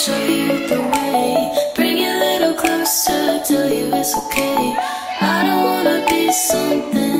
show you the way. Bring you a little closer, tell you it's okay. I don't wanna be something